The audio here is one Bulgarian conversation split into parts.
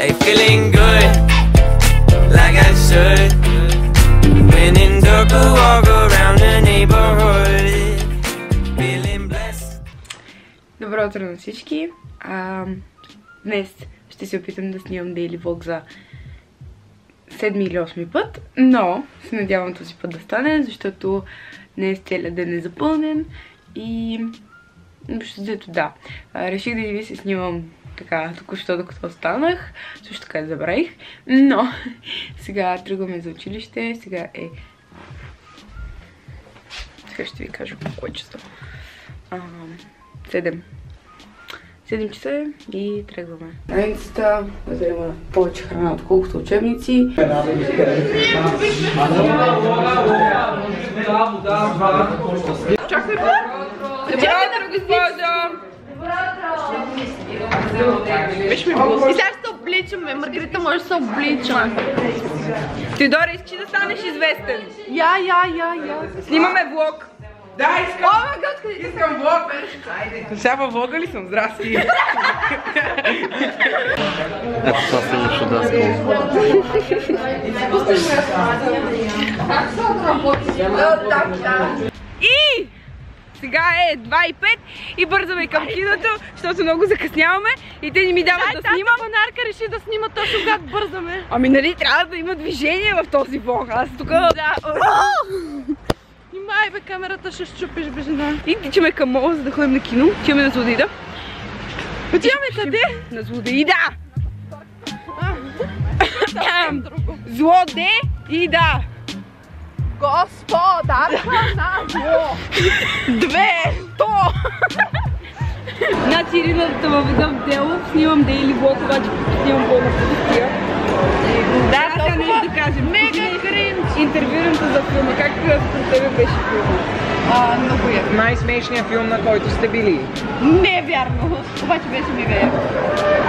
Hey, feeling good, like I should. When in dark, walk around the neighborhood. Feeling blessed. Добро утро на всички! А, днес ще се опитам да снимам Daily Vlog за седми или осми път, но се надявам този път да стане, защото днес целият ден е запълнен и Общо да. Реших да ви се снимам така, току-що докато останах. Също така забравих. Но сега тръгваме за училище. Сега е... Сега ще ви кажа колко е часа. 7. 7 часа е и тръгваме. Границата взема повече храна, отколкото учебници. Чакай! Виж ми И сега ще се обличаме. Маргарита може да се облича. Теодора, искаш да станеш известен? Я, я, я, я. Снимаме влог. Да, искам, О, май гад, къде искам влог. Сега във влога ли съм? Здрасти! Ето това се имаше да И сега е 2 и 5 и бързаме към киното, защото много закъсняваме и те ни ми дават да снимам. Панарка реши да снима точно когато бързаме. Ами нали трябва да има движение в този влог. Аз тук... Да. Внимай бе, камерата ще щупиш бе жена. И тичаме към мола, за да ходим на кино. Отиваме на Злодеида. Отиваме къде? На Злодеида! Съвсем друго. Злодеида! Господа, Две! То! Значи Ирината във вида в дело, снимам дейли влог, обаче снимам пълна продукция. Да, нещо да кажем. Те за филма. Как според тебе беше филма? А, много е. Най-смешният филм, на който сте били. Не е вярно. Обаче беше ми вея.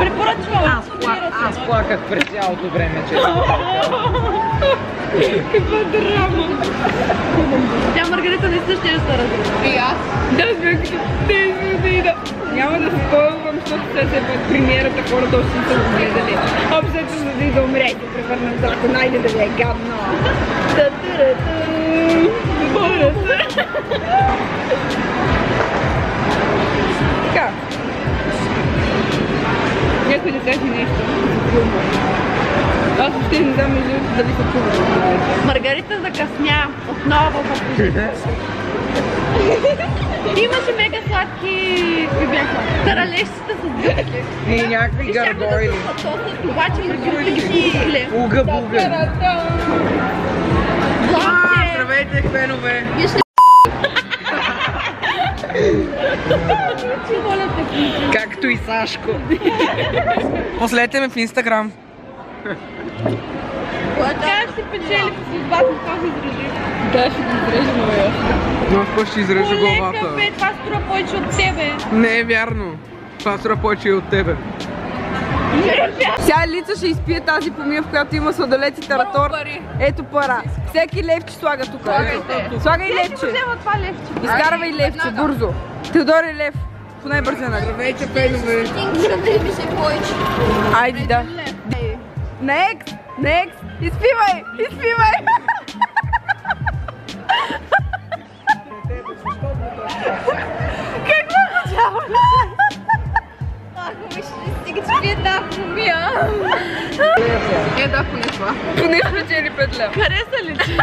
Препоръчвам. Аз, пла... аз плаках през цялото време, че... Каква драма! Тя Маргарита не ще се разбира. И аз. Да, сме като те Злодеида. Няма да спойлвам, защото сега се път премиерата хората още не са го гледали. Общо Злодеида умре и се превърна в дракон. Найде да ви е гадно. Боря се. Така. Някой да каже нещо за филма. Аз не знам между другото дали са чували. Маргарита закъсня отново в Имаше мега сладки какви бяха. Таралещите с дъвки. И някакви гаргойли. Обаче Маргарита ги пусне. Уга-буга. Влакче. Здравейте, ключи. Както и Сашко. Последете ме в Инстаграм. Тя ще печели по съдбата с този изрежи. Да, ще ги изрежем много ясно. Но път ще изрежа Полека, главата. бе, това струва повече от тебе. Не е вярно. Това струва повече и от тебе. Сега лица ще изпие тази помия, в която има сладолет и таратор. Ето пара. Всеки левче слага тук. Слагай Ще левче. взема това левче. Изкарвай левче, бързо. Теодор е лев. По най-бързия начин. Здравейте, фенове. Айде да. Next! Next! Изпивай! Изпивай! Какво означава? Ако виж, стига, че ви една помия. Е, да, поне това. Поне спечели 5 лева. Хареса ли ти?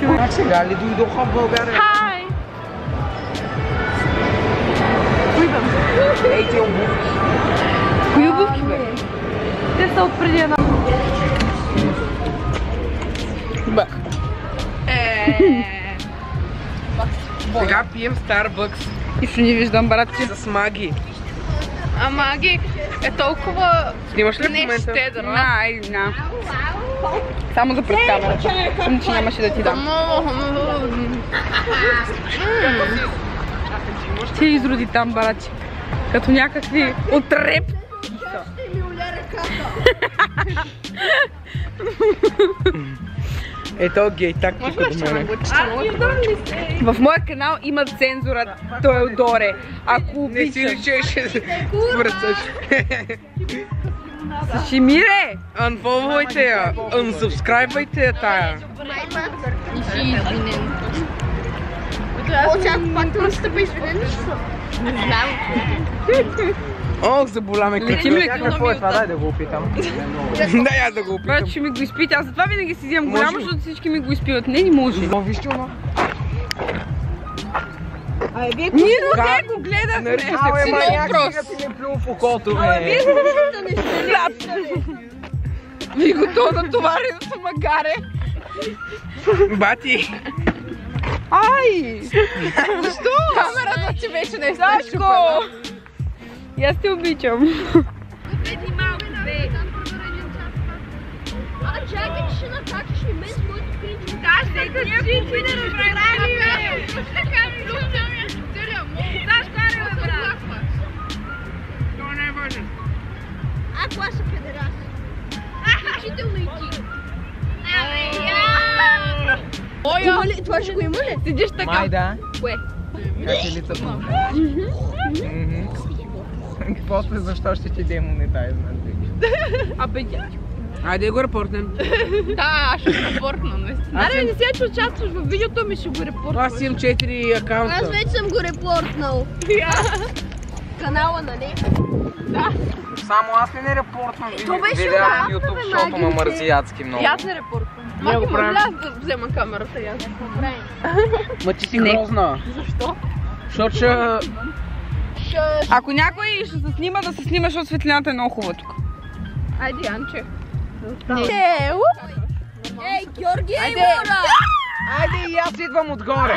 Човек. А сега ли дойдоха в България? Хай! Е. Сега пием Starbucks Нищо не виждам, братче. с маги. Ама ги е толкова Снимаш ли в момента? На, ай, на. Само за пред камерата. Съм, че нямаше да ти дам. Ти изроди там, барачи. Като някакви отреп. Ето гей тактика до мене. В моя канал има цензура Теодоре. Ако Не си обичаш. ли че ще връцаш? Шимире! Unfollowайте я, unsubscribайте я тая. Очаква пак да настъпа извинен ли съм? Не знам. Ох, заболяме Летим ли? Какво е това? Дай да го опитам. Дай аз да го опитам. Брат, ще ми го изпите. Аз затова винаги си взимам Може голямо, защото всички ми го изпиват. Не, не може. Но вижте оно. Ние до Как? те го гледахме. Абе, се много маняк, прост. сега ти ми плюва в окото, бе. Ви готов да товари да се магаре. Бати. Ай! Защо? Камерата ти вече не е Сашко! И аз те обичам. А чакай, че ще накачаш и мен с моето кринче. Да, ще качи, ти да разбрали, бе! Така ми слушаме, Тиля, знаеш кой е брат? То не е важен. Ако аз съм педерас. Включително и ти. Абе, я! Има ли? Това ще го има ли? Седиш така. Май да. Кое? Как е лицето? После защо ще ти демонетайзнат? Абе, я. Айде го репортнем. Да, аз ще го репортна, наистина. Аре, не се, че участваш в видеото ми, ще го репортна. Аз имам 4 Аз акаунта. вече съм го репортнал. Канала, нали? Само аз ли не репортвам То беше видеа ужасно, YouTube, защото ме мързи адски много. И аз не репортвам. Маки, аз да взема камерата и аз? Ма ти си Не. грозна. Защо? Защото ще... Ако някой ще се снима, да се снима, защото светлината е много хубава тук. Айде, Анче. Е, у! Ей, Георги, ей, Айде. мора! Айде и аз идвам отгоре.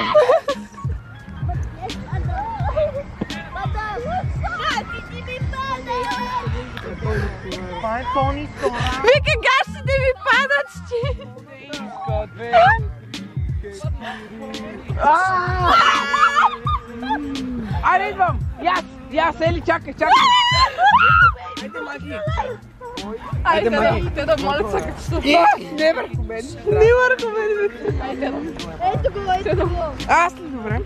Това е Тони Вика, гащите ми падат, ще. Идвам! И аз! И аз, Ели, чакай, чакай! Айде, маги! Айде, Маги! да, те да молят са като ще Не върху мен! Не върху мен. Ето го, ето го. Аз ли добре?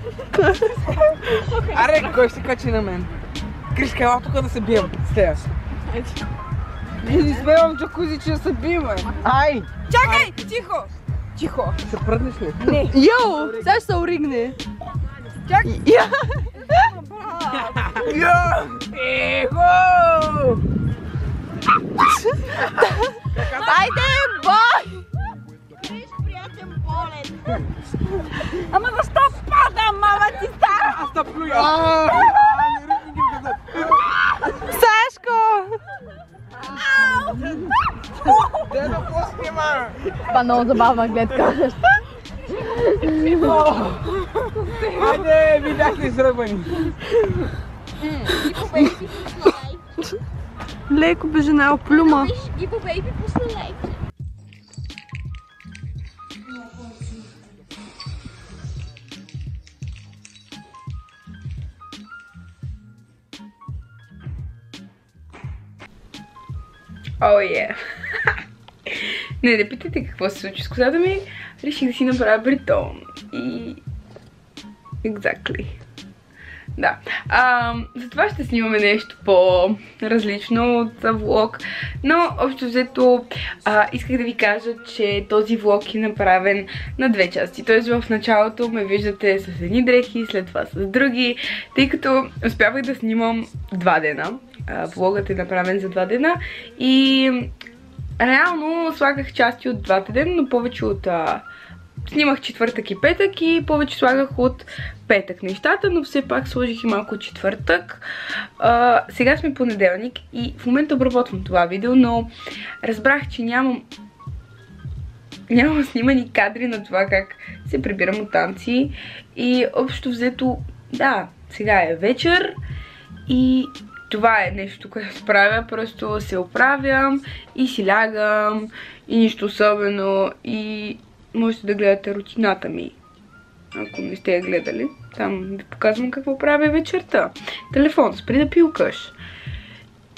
Аре, кой ще качи на мен? Кришка, ела тук да се бием с тея. Ние не сме в джакузи, че да се биме. Ай! Чакай, тихо. Тихо. Ще пръднеш ли? Йоу, сега ще се оригне. Чакай. Я. Я! Ехо! Айде, бой! Приятен полет. Ама защо падам, мама ти стара? Аз да плюя! Сашко! Те да по-снима! Това Айде, видях ли изръбани? Леко бе жена, оплюма. И по бейби пусна лайк. О, е. Не, не питайте какво се случи с косата ми. Реших да си направя бритон. И... Exactly. Да. А, затова ще снимаме нещо по-различно от влог. Но общо взето а, исках да ви кажа, че този влог е направен на две части. Тоест в началото ме виждате с едни дрехи, след това с други, тъй като успявах да снимам два дена. А, влогът е направен за два дена и реално слагах части от двата дена, но повече от... А, снимах четвъртък и петък и повече слагах от петък нещата, но все пак сложих и малко четвъртък. А, сега сме понеделник и в момента обработвам това видео, но разбрах, че нямам нямам снимани кадри на това как се прибирам от танци и общо взето, да, сега е вечер и това е нещо, което правя, просто се оправям и си лягам и нищо особено и можете да гледате рутината ми. Ако не сте я гледали. Там ви показвам какво правя вечерта. Телефон, спри да пилкаш.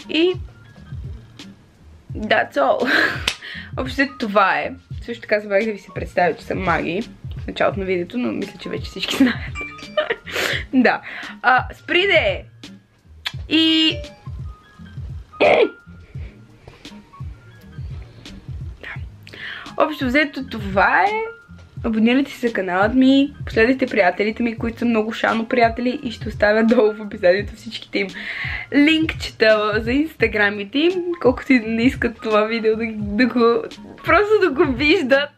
И... That's all. Общо това е. Също така забравих да ви се представя, че съм маги. В началото на видеото, но мисля, че вече всички знаят. да. А, спри де! И... Общо взето това е. Абонирайте се за каналът ми, последвайте приятелите ми, които са много шано приятели и ще оставя долу в описанието всичките им линкчета за инстаграмите им, колкото и не искат това видео да, да го... просто да го виждат.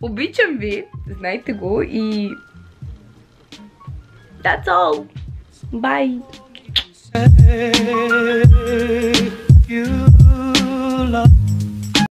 Обичам ви, знайте го и... That's all. Bye. you love